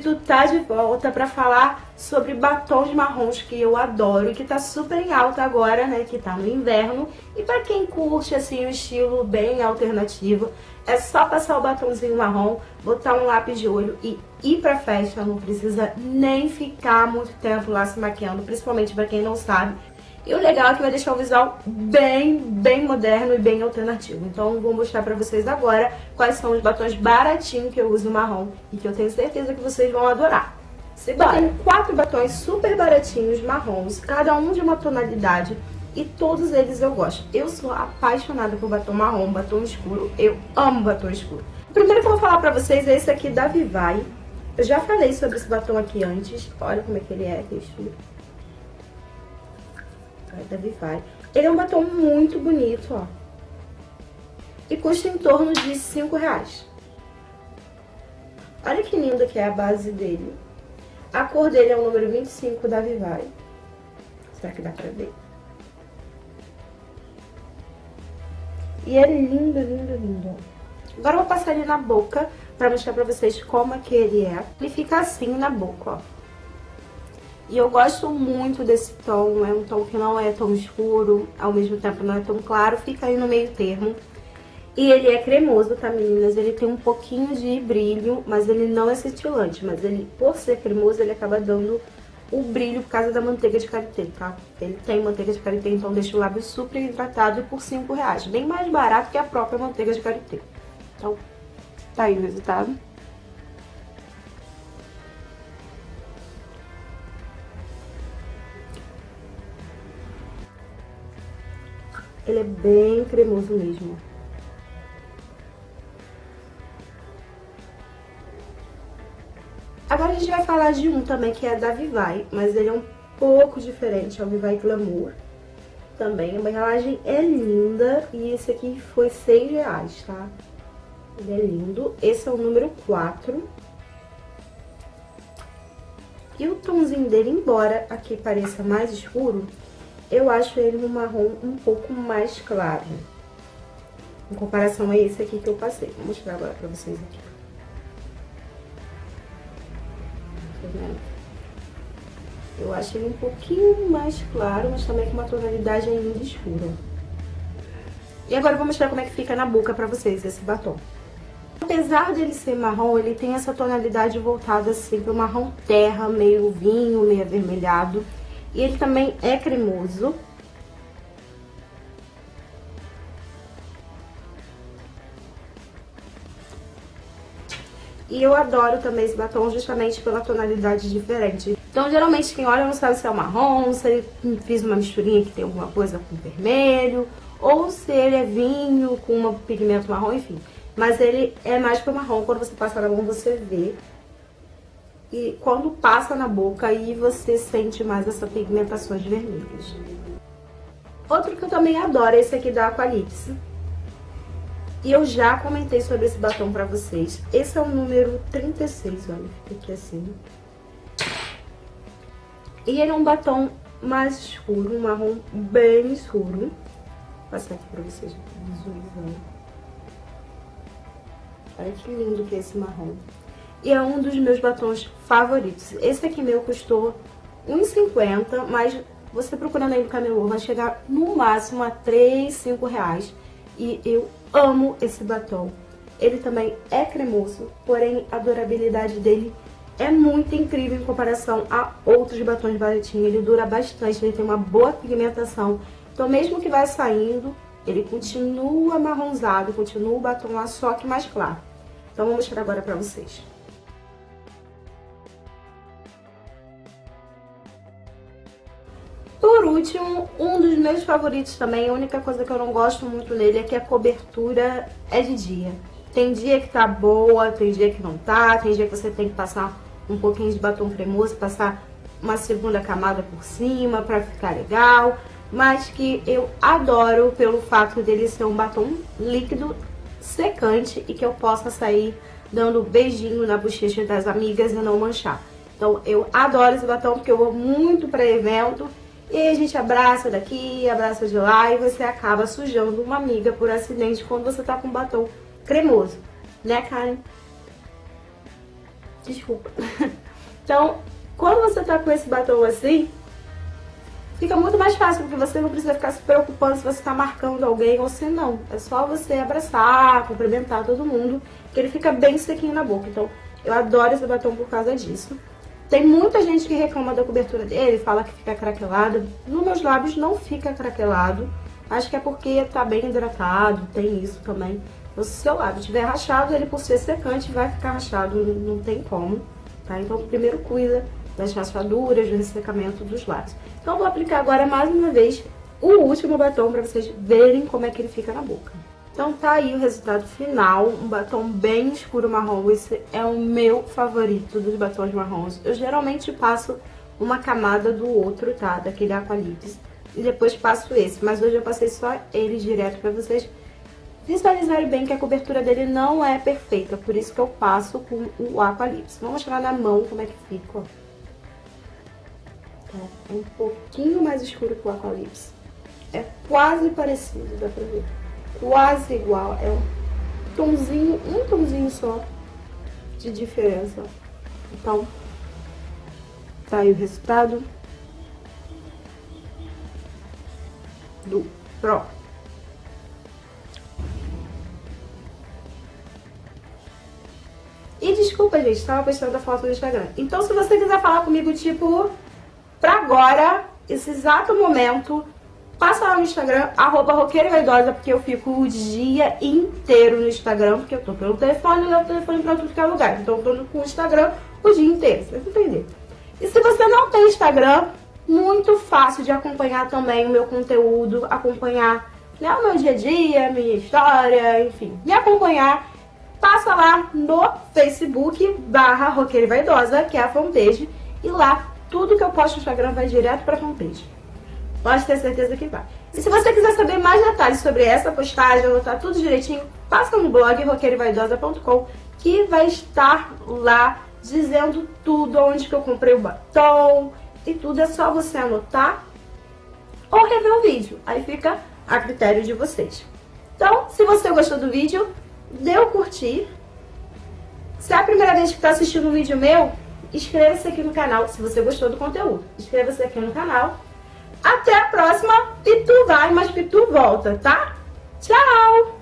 Espírito tá de volta para falar sobre batons marrons que eu adoro que tá super em alta agora, né, que tá no inverno. E para quem curte assim o estilo bem alternativo, é só passar o batomzinho marrom, botar um lápis de olho e ir pra festa, não precisa nem ficar muito tempo lá se maquiando, principalmente para quem não sabe. E o legal é que vai deixar o visual bem, bem moderno e bem alternativo. Então vou mostrar pra vocês agora quais são os batons baratinhos que eu uso marrom e que eu tenho certeza que vocês vão adorar. Simbora! Eu tenho quatro batons super baratinhos marrons, cada um de uma tonalidade e todos eles eu gosto. Eu sou apaixonada por batom marrom, batom escuro, eu amo batom escuro. O primeiro que eu vou falar pra vocês é esse aqui da Vivai. Eu já falei sobre esse batom aqui antes, olha como é que ele é, textura da Vivai. Ele é um batom muito bonito, ó. E custa em torno de 5 reais. Olha que linda que é a base dele. A cor dele é o número 25 da Vivai. Será que dá pra ver? E é lindo, lindo, lindo. Agora eu vou passar ele na boca pra mostrar pra vocês como é que ele é. Ele fica assim na boca, ó. E eu gosto muito desse tom, é um tom que não é tão escuro, ao mesmo tempo não é tão claro, fica aí no meio termo. E ele é cremoso, tá meninas? Ele tem um pouquinho de brilho, mas ele não é cintilante. Mas ele, por ser cremoso, ele acaba dando o brilho por causa da manteiga de karité, tá? Ele tem manteiga de karité, então deixa o lábio super hidratado e por 5 reais. Bem mais barato que a própria manteiga de karité. Então, tá aí o resultado. Ele é bem cremoso mesmo. Agora a gente vai falar de um também que é da Vivai, mas ele é um pouco diferente, é o Vivai Glamour. Também, a embalagem é linda e esse aqui foi 6 reais, tá? Ele é lindo. Esse é o número 4. E o tomzinho dele, embora aqui pareça mais escuro, eu acho ele um marrom um pouco mais claro. Em comparação a esse aqui que eu passei. Vou mostrar agora pra vocês aqui. Tá vendo? Eu acho ele um pouquinho mais claro, mas também com uma tonalidade ainda escura. E agora eu vou mostrar como é que fica na boca pra vocês esse batom. Apesar dele ser marrom, ele tem essa tonalidade voltada assim pro marrom terra, meio vinho, meio avermelhado. E ele também é cremoso. E eu adoro também esse batom justamente pela tonalidade diferente. Então, geralmente, quem olha não sabe se é o marrom, se ele fiz uma misturinha que tem alguma coisa com vermelho, ou se ele é vinho com um pigmento marrom, enfim. Mas ele é mais pro marrom, quando você passa na mão você vê e quando passa na boca aí você sente mais essas pigmentações vermelhas. Outro que eu também adoro é esse aqui da Aqualips. E eu já comentei sobre esse batom pra vocês. Esse é o número 36, olha, fica aqui assim. E ele é um batom mais escuro, um marrom bem escuro. Vou passar aqui pra vocês visualizando. Olha que lindo que é esse marrom e é um dos meus batons favoritos. Esse aqui meu custou R$1,50, mas você procurando aí no camelô vai chegar no máximo a R$3, 5 reais. E eu amo esse batom. Ele também é cremoso, porém a durabilidade dele é muito incrível em comparação a outros batons baratinhos. Ele dura bastante, ele tem uma boa pigmentação. Então mesmo que vai saindo, ele continua marronzado, continua o batom lá, só que mais claro. Então vou mostrar agora pra vocês. Último, um dos meus favoritos também, a única coisa que eu não gosto muito nele é que a cobertura é de dia. Tem dia que tá boa, tem dia que não tá, tem dia que você tem que passar um pouquinho de batom cremoso, passar uma segunda camada por cima pra ficar legal. Mas que eu adoro pelo fato dele ser um batom líquido, secante e que eu possa sair dando beijinho na bochecha das amigas e não manchar. Então eu adoro esse batom porque eu vou muito pra evento e a gente abraça daqui, abraça de lá e você acaba sujando uma amiga por acidente quando você tá com batom cremoso. Né, Karen? Desculpa. Então, quando você tá com esse batom assim, fica muito mais fácil, porque você não precisa ficar se preocupando se você tá marcando alguém ou se não. É só você abraçar, cumprimentar todo mundo, que ele fica bem sequinho na boca. Então, eu adoro esse batom por causa disso. Tem muita gente que reclama da cobertura dele, fala que fica craquelado. Nos meus lábios não fica craquelado. Acho que é porque tá bem hidratado, tem isso também. Então, se seu lábio estiver rachado, ele por ser secante vai ficar rachado, não tem como. Tá? Então, primeiro cuida das rachaduras, do ressecamento dos lábios. Então, vou aplicar agora mais uma vez o último batom para vocês verem como é que ele fica na boca. Então tá aí o resultado final, um batom bem escuro marrom, esse é o meu favorito dos batons marrons. Eu geralmente passo uma camada do outro, tá, daquele Aqualips, e depois passo esse, mas hoje eu passei só ele direto pra vocês visualizarem bem que a cobertura dele não é perfeita, por isso que eu passo com o Aqualips. Vou mostrar na mão como é que fica, ó. Tá, é um pouquinho mais escuro que o Aqualips. É quase parecido, dá pra ver quase igual. É um tomzinho, um tomzinho só de diferença. Então, tá aí o resultado do Pro. E desculpa, gente, estava postando a foto no Instagram. Então, se você quiser falar comigo, tipo, pra agora, esse exato momento, Passa lá no Instagram, arroba roqueira vaidosa, porque eu fico o dia inteiro no Instagram, porque eu tô pelo telefone e levo o telefone pra tudo que é lugar. Então eu tô com o Instagram o dia inteiro, você vai entender. E se você não tem Instagram, muito fácil de acompanhar também o meu conteúdo, acompanhar né, o meu dia a dia, minha história, enfim, me acompanhar. Passa lá no Facebook barra Roqueira Vaidosa, que é a fanpage, e lá tudo que eu posto no Instagram vai direto pra fanpage. Pode ter certeza que vai. E se você quiser saber mais detalhes sobre essa postagem, anotar tudo direitinho, passa no blog roqueirevaidosa.com que vai estar lá dizendo tudo, onde que eu comprei o batom e tudo. É só você anotar ou rever o vídeo. Aí fica a critério de vocês. Então, se você gostou do vídeo, dê o curtir. Se é a primeira vez que está assistindo um vídeo meu, inscreva-se aqui no canal se você gostou do conteúdo. Inscreva-se aqui no canal até a próxima Pitu vai, mas Pitu volta, tá? Tchau!